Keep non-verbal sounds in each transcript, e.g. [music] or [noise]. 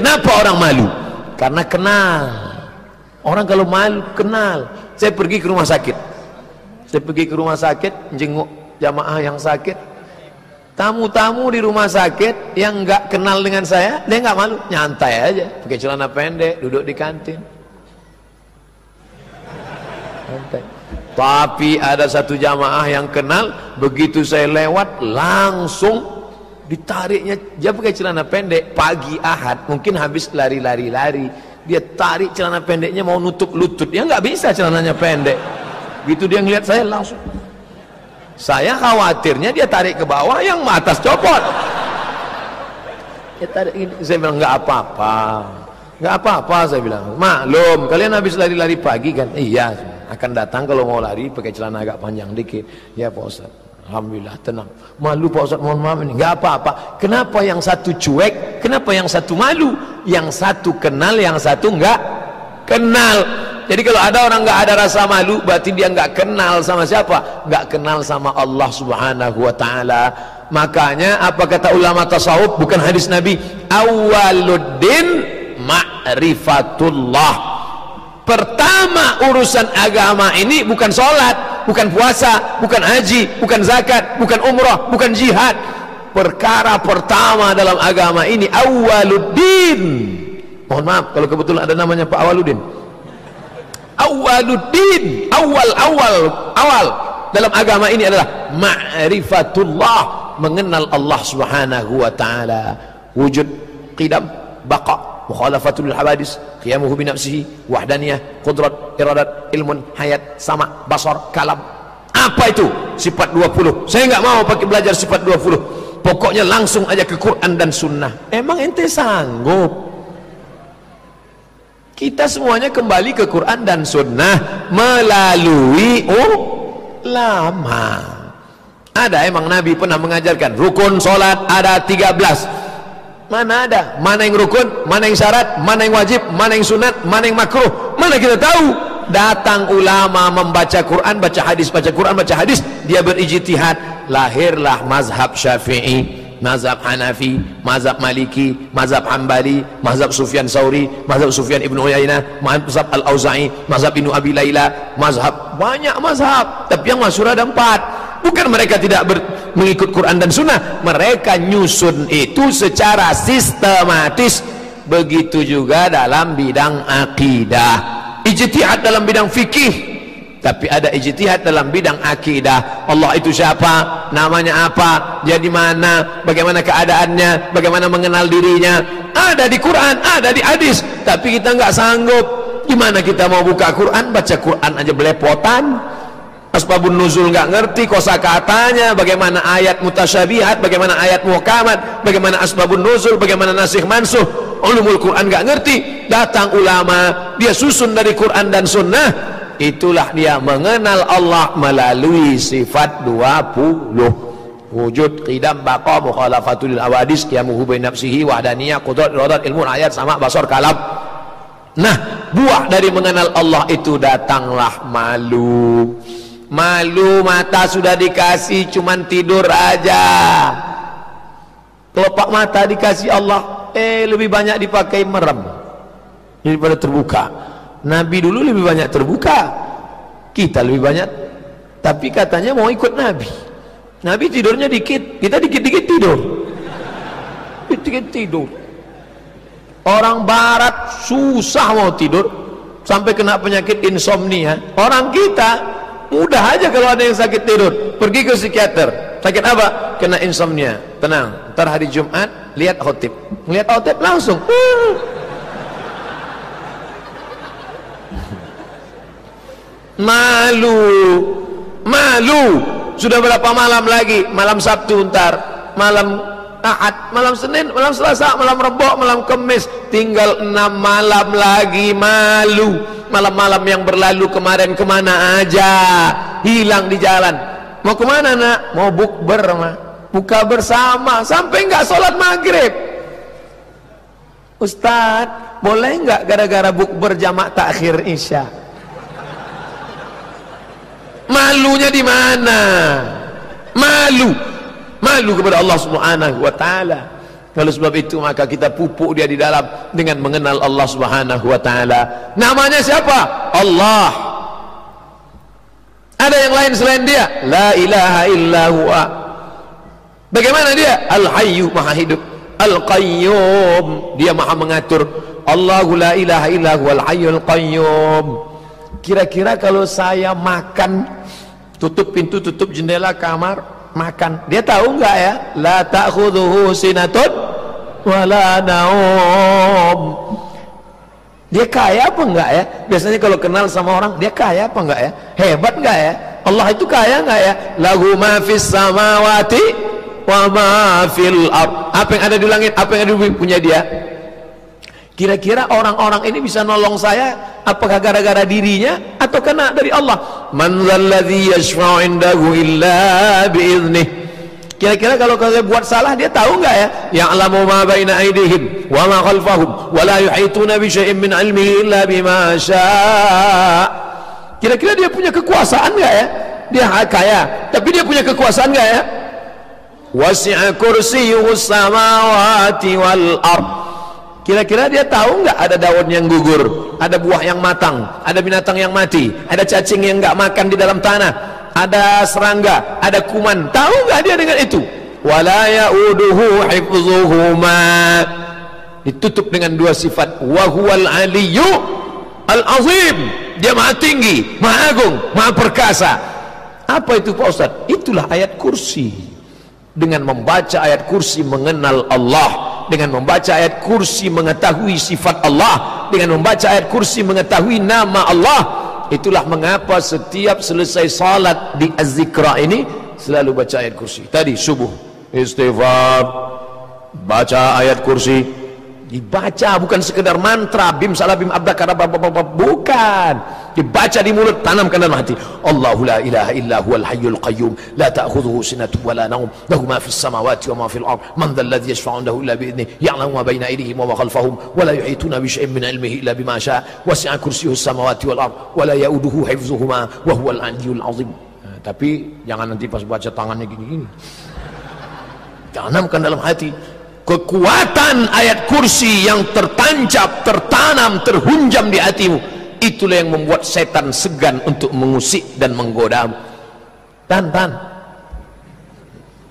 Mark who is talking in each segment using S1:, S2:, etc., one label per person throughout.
S1: kenapa orang malu? Karena kenal. Orang kalau malu kenal. Saya pergi ke rumah sakit. Saya pergi ke rumah sakit jenguk jamaah yang sakit. Tamu-tamu di rumah sakit yang nggak kenal dengan saya dia nggak malu. Nyantai aja. Pakai celana pendek duduk di kantin. Nyantai. Tapi ada satu jamaah yang kenal begitu saya lewat langsung ditariknya dia pakai celana pendek pagi ahad mungkin habis lari-lari-lari dia tarik celana pendeknya mau nutup lutut. Dia nggak bisa celananya pendek. Gitu dia ngeliat saya langsung. Saya khawatirnya dia tarik ke bawah yang atas copot. Dia tarik ini saya bilang nggak apa-apa. Nggak apa-apa saya bilang. Maklum kalian habis lari-lari pagi kan? Iya akan datang kalau mau lari pakai celana agak panjang dikit. Ya Pak Ustaz Alhamdulillah tenang. Malu Pak Ustaz mohon maaf ini. Nggak apa-apa. Kenapa yang satu cuek? Kenapa yang satu malu? Yang satu kenal yang satu nggak kenal. Jadi kalau ada orang nggak ada rasa malu berarti dia nggak kenal sama siapa? Nggak kenal sama Allah subhanahu wa ta'ala. Makanya apa kata ulama tasawuf? Bukan hadis Nabi. Awaluddin ma'rifatullah. Pertama urusan agama ini bukan sholat bukan puasa, bukan haji bukan zakat, bukan umrah, bukan jihad. Perkara pertama dalam agama ini awaluddin mohon maaf kalau kebetulan ada namanya Pak Awaluddin awaluddin awal awal awal dalam agama ini adalah ma'rifatullah mengenal Allah subhanahu wa ta'ala. Wujud qidam baqa mukhalafatul hawadis qiyamuhu bi nafsihi wahdaniyah qudrat iradat ilmun hayat sama basar kalam. Apa itu? Sifat 20 saya enggak mau pakai belajar sifat 20 pokoknya langsung aja ke Quran dan sunnah. Emang ente sanggup? Kita semuanya kembali ke Quran dan sunnah melalui ulama ada emang Nabi pernah mengajarkan rukun solat ada 13 Mana ada? Mana yang rukun? Mana yang syarat? Mana yang wajib? Mana yang sunat? Mana yang makruh? Mana kita tahu? Datang ulama membaca Quran, baca hadis, baca Quran, baca hadis, dia berijtihad, lahirlah mazhab Syafi'i, mazhab Hanafi, mazhab Maliki, mazhab Hambali, mazhab Sufyan Sauri, mazhab Sufyan Ibn Uyainah, mazhab Al-Auza'i, mazhab Ibn Abi Layla, mazhab banyak mazhab, tapi yang masyhur ada empat. Bukan mereka tidak ber, mengikut Quran dan Sunnah mereka nyusun itu secara sistematis. Begitu juga dalam bidang akidah. Ijtihad dalam bidang fikih. Tapi ada ijtihad dalam bidang akidah. Allah itu siapa? Namanya apa? Dia di mana? Bagaimana keadaannya? Bagaimana mengenal dirinya? Ada di Quran ada di hadis. Tapi kita nggak sanggup. Gimana kita mau buka Quran? Baca Quran aja belepotan asbabun nuzul nggak ngerti kosa katanya bagaimana ayat mutasyabihat bagaimana ayat muhkamat bagaimana asbabun nuzul bagaimana nasih mansuh. Ulumul Quran nggak ngerti. Datang ulama dia susun dari Quran dan sunnah. Itulah dia mengenal Allah melalui sifat 20 wujud qidam baqa mukhalafatul awadis qiyamuhu bain nafsihi wahdaniyah qudrat iradat ilmu ayat sama basar kalam. Nah buah dari mengenal Allah itu datanglah malu malu mata sudah dikasih cuman tidur aja. Kelopak mata dikasih Allah eh lebih banyak dipakai merem. Daripada terbuka. Nabi dulu lebih banyak terbuka. Kita lebih banyak. Tapi katanya mau ikut Nabi. Nabi tidurnya dikit kita dikit-dikit tidur. Dikit-dikit tidur. Orang barat susah mau tidur sampai kena penyakit insomnia. Orang kita mudah aja kalau ada yang sakit tidur. Pergi ke psikiater. Sakit apa? kena insomnia. Tenang. Ntar hari Jumat lihat khotib. Lihat khotib langsung. [laughs] Malu. Malu. Sudah berapa malam lagi? Malam Sabtu ntar. Malam Ahad, malam Senin, malam Selasa, malam Rebo, malam Kemis. Tinggal enam malam lagi malu. Malam-malam yang berlalu kemarin ke mana aja? Hilang di jalan. Mau ke mana nak? Mau bukber mah buka bersama sampai nggak sholat maghrib. Ustadz boleh nggak gara-gara bukber jamak takhir isya? Malunya di mana? Malu malu kepada Allah subhanahu wa ta'ala Kalau sebab itu maka kita pupuk dia di dalam dengan mengenal Allah Subhanahu wa taala. Namanya siapa? Allah. Ada yang lain selain dia? La ilaha illa huwa. Bagaimana dia? Al-Hayyu Maha hidup. Al-Qayyum, dia Maha mengatur. Allahu la ilaha illa huwal hayyul qayyum. Kira-kira kalau saya makan tutup pintu, tutup jendela kamar, makan. Dia tahu enggak ya? La ta'khudhuhu sinatun wala naum. Dia kaya apa enggak ya? Biasanya kalau kenal sama orang dia kaya apa enggak ya? Hebat enggak ya? Allah itu kaya enggak ya? Lahu ma fis samawati wa ma fil ard. Apa yang ada di langit apa yang ada di bumi punya dia Kira-kira orang-orang ini bisa nolong saya apakah gara-gara dirinya atau kena dari Allah? Man dzalladzi yashfa'u indahu illa biiznih. Kira-kira kalau kalian buat salah dia tahu enggak ya? Ya'lamu ma baina aydihim wa ma khalfahum wa la yuhituna bi syai'in min ilmihi illa bima syaa. Kira-kira dia punya kekuasaan enggak ya? Dia kaya, tapi dia punya kekuasaan enggak ya? Wasi'a kursiyyus samawati wal ardh Kira-kira dia tahu nggak ada daun yang gugur, ada buah yang matang, ada binatang yang mati, ada cacing yang nggak makan di dalam tanah, ada serangga, ada kuman. Tahu nggak dia dengan itu? Wala yauduhu hifzuhuma. Ditutup dengan dua sifat. Wahuwal aliyyu al-azim. Dia maha tinggi, maha agung, maha perkasa. Apa itu Pak Ustaz? Itulah ayat kursi. Dengan membaca ayat kursi mengenal Allah dengan membaca ayat kursi mengetahui sifat Allah dengan membaca ayat kursi mengetahui nama Allah. Itulah mengapa setiap selesai salat di az-zikra ini selalu baca ayat kursi. Tadi subuh istighfar baca ayat kursi dibaca bukan sekedar mantra bim salah bim abdakara bukan. Dibaca di mulut tanamkan dalam hati. Allahu la ilaha illa huwal hayyul qayyum la ta'khudhuhu sinatun wa la nawm lahu ma fis samawati wa ma fil ard. Man dhal ladzi yashfa'u indahu illa bi idhnihi ya'lamu ma bayna aydihim wa ma khalfahum wa la yuhituna bi shay'in min ilmihi illa bima sha'a wasi'a kursiyyuhu samawati wal ard wa la ya'uduhu hifdhuhuma wa huwal 'aliyyul 'azim. Tapi jangan nanti pas baca tangannya gini-gini. Tanamkan dalam hati kekuatan ayat kursi yang tertancap, tertanam, terhunjam di hatimu itulah yang membuat setan segan untuk mengusik dan menggodamu. Tan tan.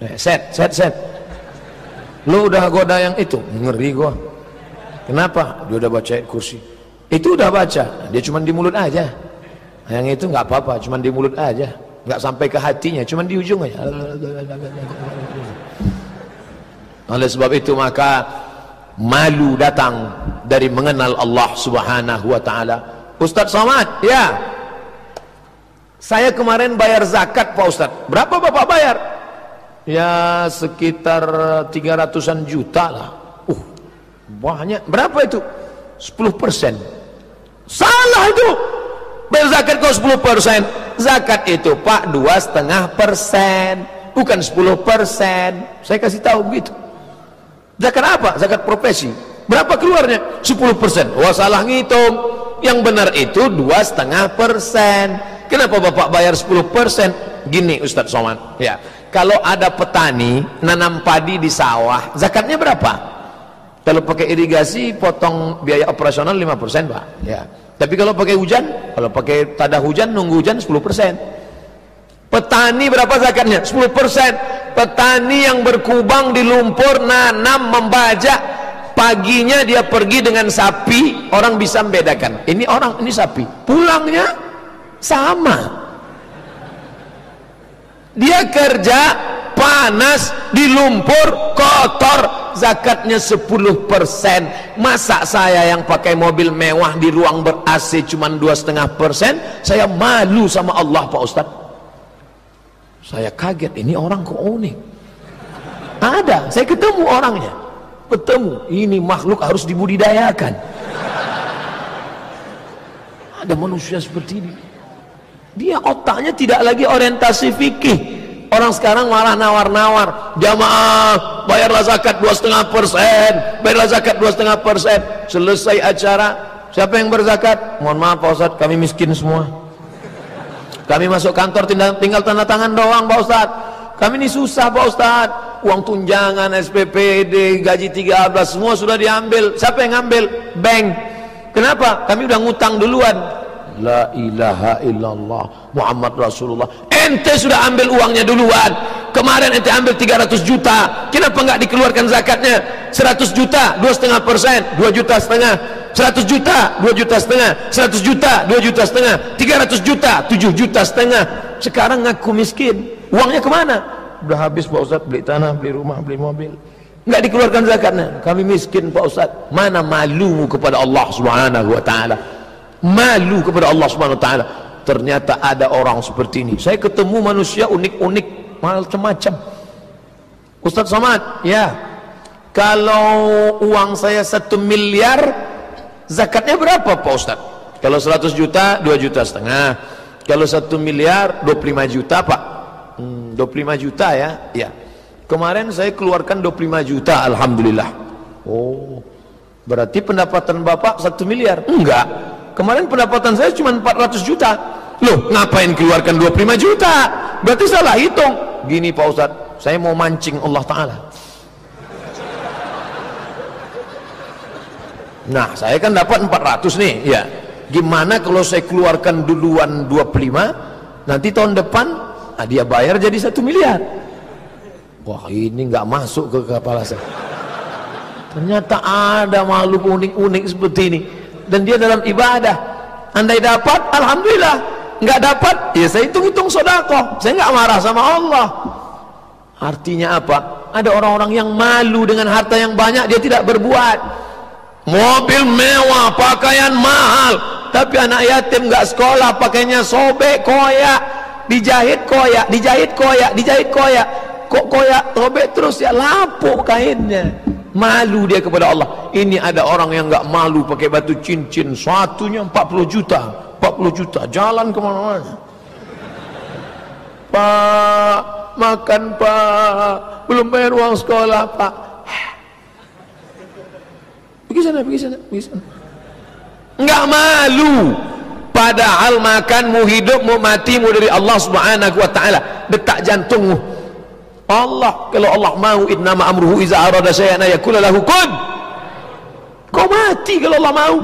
S1: Eh, set set set lu udah goda yang itu? Ngeri gua. Kenapa? Dia udah baca ayat kursi. Itu udah baca. Dia cuma di mulut aja. Yang itu nggak apa-apa cuma di mulut aja. Nggak sampai ke hatinya cuma di ujung aja oleh sebab itu maka malu datang dari mengenal Allah subhanahu wa ta'ala. Ustadz Somad ya. Saya kemarin bayar zakat Pak Ustadz. Berapa Bapak bayar? Ya sekitar 300an juta lah. Uh banyak. Berapa itu? 10 persen. Salah itu. Bayar zakat kok 10 persen? Zakat itu Pak dua setengah persen. Bukan 10 persen. Saya kasih tahu begitu Zakat apa? Zakat profesi. Berapa keluarnya? 10%. Wah salah ngitung. Yang benar itu dua setengah persen. Kenapa bapak bayar 10 persen? Gini Ustadz Somad. Ya, kalau ada petani nanam padi di sawah, zakatnya berapa? Kalau pakai irigasi potong biaya operasional 5 persen pak. Ya. Tapi kalau pakai hujan, kalau pakai tada hujan nunggu hujan 10 persen. Petani berapa zakatnya? 10 persen. Petani yang berkubang di lumpur nanam membajak. Paginya dia pergi dengan sapi. Orang bisa membedakan. Ini orang ini sapi. Pulangnya sama. Dia kerja panas di lumpur kotor. Zakatnya 10% masa saya yang pakai mobil mewah di ruang ber AC cuma 2,5% saya malu sama Allah Pak Ustadz saya kaget, ini orang kok unik. Ada, saya ketemu orangnya. Ketemu, ini makhluk harus dibudidayakan. Ada manusia seperti ini. Dia otaknya tidak lagi orientasi fikih. Orang sekarang malah nawar-nawar. Jamaah, bayarlah zakat dua setengah persen. Bayarlah zakat dua setengah persen. Selesai acara, siapa yang berzakat? Mohon maaf Pak Ustadz, kami miskin semua. Kami masuk kantor tinggal, tanda tangan doang Pak Ustaz. Kami ini susah Pak Ustaz. uang tunjangan, SPPD, gaji 13 semua sudah diambil. Siapa yang ngambil? Bank. Kenapa? Kami udah ngutang duluan. La ilaha illallah Muhammad Rasulullah Ente sudah ambil uangnya duluan Kemarin ente ambil 300 juta Kenapa enggak dikeluarkan zakatnya 100 juta 2,5 persen 2 juta setengah 100 juta 2 juta setengah 100 juta 2 juta setengah 300 juta 7 juta setengah Sekarang ngaku miskin Uangnya ke mana? Udah habis Pak Ustaz beli tanah, beli rumah, beli mobil Enggak dikeluarkan zakatnya Kami miskin Pak Ustaz Mana malumu kepada Allah subhanahu wa ta'ala malu kepada Allah Subhanahu wa taala. Ternyata ada orang seperti ini. Saya ketemu manusia unik-unik macam-macam. Ustaz Somad, ya. Kalau uang saya satu miliar, zakatnya berapa Pak Ustaz? Kalau 100 juta, 2 juta setengah. Kalau satu miliar, 25 juta Pak. Hmm, 25 juta ya, ya. Kemarin saya keluarkan 25 juta, Alhamdulillah. Oh, berarti pendapatan Bapak satu miliar? Enggak kemarin pendapatan saya cuma 400 juta loh ngapain keluarkan 25 juta berarti salah hitung gini Pak Ustadz saya mau mancing Allah Ta'ala nah saya kan dapat 400 nih ya. Gimana kalau saya keluarkan duluan 25 nanti tahun depan nah dia bayar jadi satu miliar. Wah ini nggak masuk ke kepala saya. Ternyata ada makhluk unik-unik seperti ini. Dan dia dalam ibadah. Andai dapat Alhamdulillah. Nggak dapat ya saya hitung-hitung sodako. Saya nggak marah sama Allah. Artinya apa? Ada orang-orang yang malu dengan harta yang banyak dia tidak berbuat mobil mewah pakaian mahal. Tapi anak yatim nggak sekolah pakainya sobek koyak. Dijahit koyak dijahit koyak dijahit koyak. Kok koyak sobek terus ya? Lapuk kainnya. Malu dia kepada Allah. Ini ada orang yang enggak malu pakai batu cincin. Satunya 40 juta. 40 juta. Jalan ke mana-mana. Pak makan pak. Belum bayar uang sekolah pak pergi sana pergi sana pergi sana. Enggak malu. Padahal makanmu hidupmu matimu dari Allah subhanahu wa ta'ala. Detak jantungmu. Allah kalau Allah mau innama amruhu iza arada syai'an yakula lahu kun. Kau mati kalau Allah mau.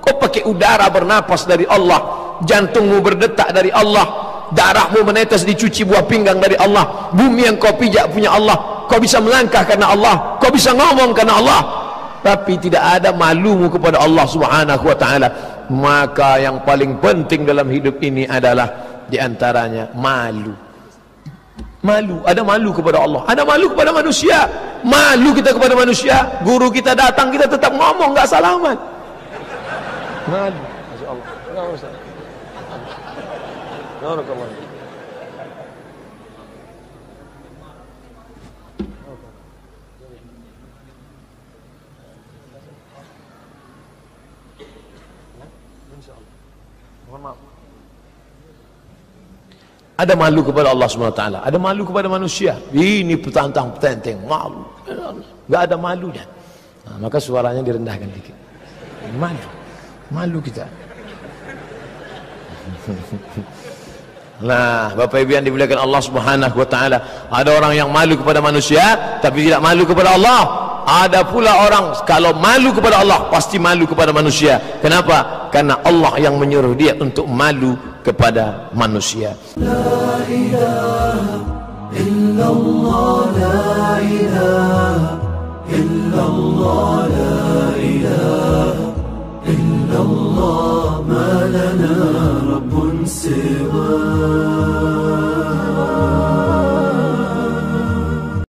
S1: Kau pakai udara bernapas dari Allah. Jantungmu berdetak dari Allah. Darahmu menetes dicuci buah pinggang dari Allah. Bumi yang kau pijak punya Allah. Kau bisa melangkah karena Allah. Kau bisa ngomong karena Allah tapi tidak ada malumu kepada Allah subhanahu wa ta'ala. Maka yang paling penting dalam hidup ini adalah diantaranya malu. Malu. Ada malu kepada Allah. Ada malu kepada manusia. Malu kita kepada manusia. Guru kita datang kita tetap ngomong nggak salaman. Malu. Masya Allah ada malu kepada Allah SWT ada malu kepada manusia. Ini petantang petenteng. Malu. Enggak ada malunya nah, maka suaranya direndahkan dikit. Malu. Malu kita. [laughs] Nah, Bapak Ibu yang dimuliakan Allah Subhanahu wa taala, ada orang yang malu kepada manusia tapi tidak malu kepada Allah. Ada pula orang kalau malu kepada Allah pasti malu kepada manusia. Kenapa? Karena Allah yang menyuruh dia untuk malu kepada manusia. Ma lana rabbun siwa